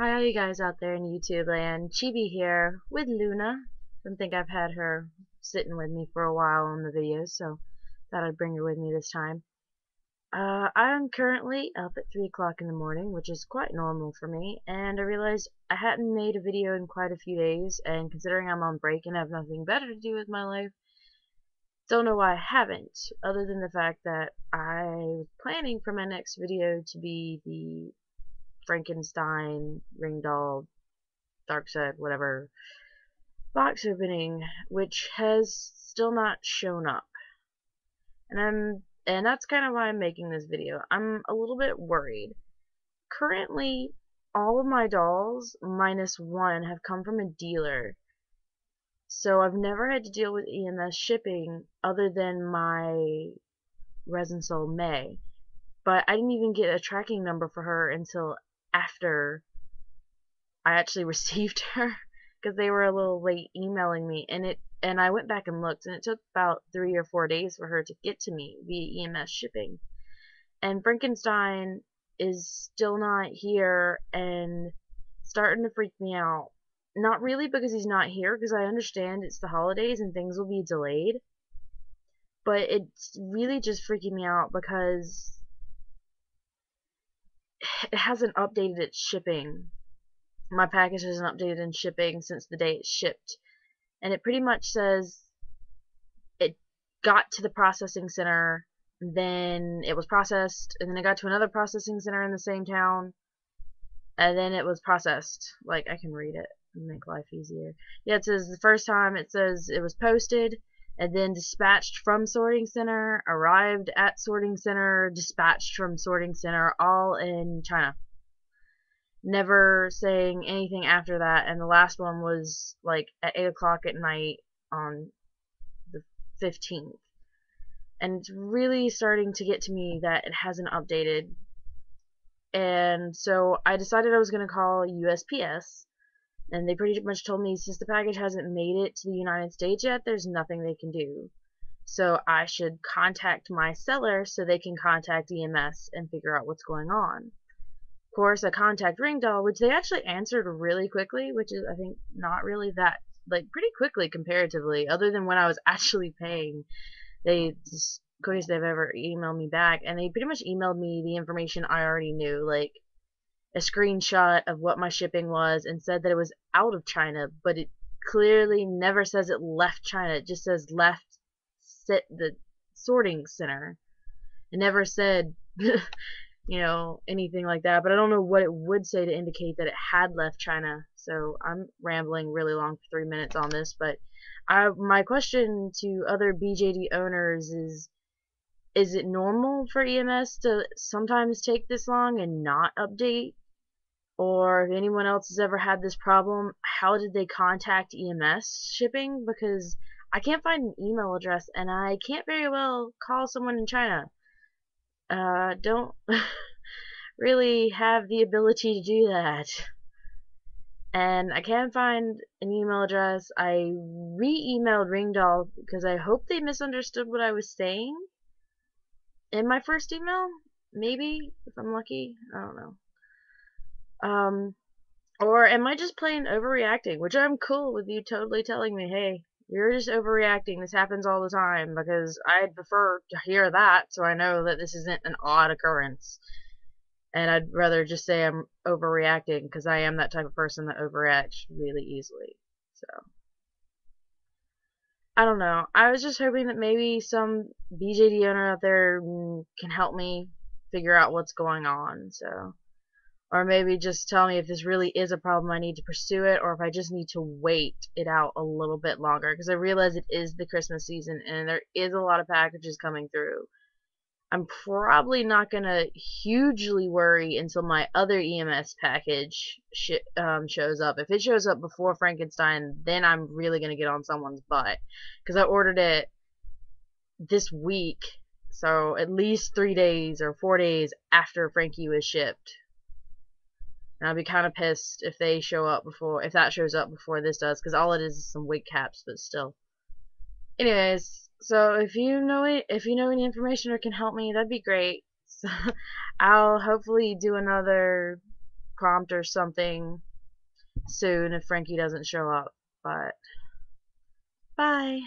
Hi all you guys out there in YouTube land, Chibi here with Luna. Don't think I've had her sitting with me for a while on the videos, so thought I'd bring her with me this time. Uh, I'm currently up at 3 o'clock in the morning, which is quite normal for me, and I realized I hadn't made a video in quite a few days, and considering I'm on break and have nothing better to do with my life, don't know why I haven't, other than the fact that I was planning for my next video to be the Frankenstein, Ringdoll, Darkseid, whatever box opening, which has still not shown up. And I'm and that's kind of why I'm making this video. I'm a little bit worried. Currently, all of my dolls, minus one, have come from a dealer. So I've never had to deal with EMS shipping other than my Resin Soul May. But I didn't even get a tracking number for her until after I actually received her because they were a little late emailing me and it and I went back and looked and it took about three or four days for her to get to me via EMS shipping. And Frankenstein is still not here and starting to freak me out. Not really because he's not here because I understand it's the holidays and things will be delayed but it's really just freaking me out because it hasn't updated its shipping. My package hasn't updated in shipping since the day it shipped. And it pretty much says it got to the processing center, then it was processed, and then it got to another processing center in the same town, and then it was processed. Like, I can read it and make life easier. Yeah, it says the first time it says it was posted, and then dispatched from sorting center, arrived at sorting center, dispatched from sorting center, all in China. Never saying anything after that, and the last one was like at 8 o'clock at night on the 15th. And it's really starting to get to me that it hasn't updated. And so I decided I was going to call USPS and they pretty much told me since the package hasn't made it to the United States yet, there's nothing they can do. So I should contact my seller so they can contact EMS and figure out what's going on. Of course, I contact Ringdoll, which they actually answered really quickly, which is I think not really that like pretty quickly comparatively, other than when I was actually paying. They just quickest they've ever emailed me back, and they pretty much emailed me the information I already knew, like a screenshot of what my shipping was and said that it was out of China, but it clearly never says it left China. It just says left sit the sorting center. It never said, you know, anything like that. But I don't know what it would say to indicate that it had left China. So I'm rambling really long for three minutes on this. But I, my question to other BJD owners is is it normal for EMS to sometimes take this long and not update or if anyone else has ever had this problem, how did they contact EMS shipping? Because I can't find an email address and I can't very well call someone in China. Uh, don't really have the ability to do that. And I can't find an email address. I re-emailed Ringdoll because I hope they misunderstood what I was saying in my first email. Maybe, if I'm lucky. I don't know. Um, or am I just plain overreacting? Which I'm cool with you totally telling me, hey, you're just overreacting. This happens all the time because I'd prefer to hear that so I know that this isn't an odd occurrence. And I'd rather just say I'm overreacting because I am that type of person that overreacts really easily. So. I don't know. I was just hoping that maybe some BJD owner out there mm, can help me figure out what's going on. So or maybe just tell me if this really is a problem I need to pursue it or if I just need to wait it out a little bit longer because I realize it is the Christmas season and there is a lot of packages coming through. I'm probably not going to hugely worry until my other EMS package sh um, shows up. If it shows up before Frankenstein, then I'm really going to get on someone's butt because I ordered it this week, so at least three days or four days after Frankie was shipped and I'll be kind of pissed if they show up before, if that shows up before this does, because all it is is some wig caps, but still. Anyways, so if you know it, if you know any information or can help me, that'd be great. So I'll hopefully do another prompt or something soon if Frankie doesn't show up. But bye.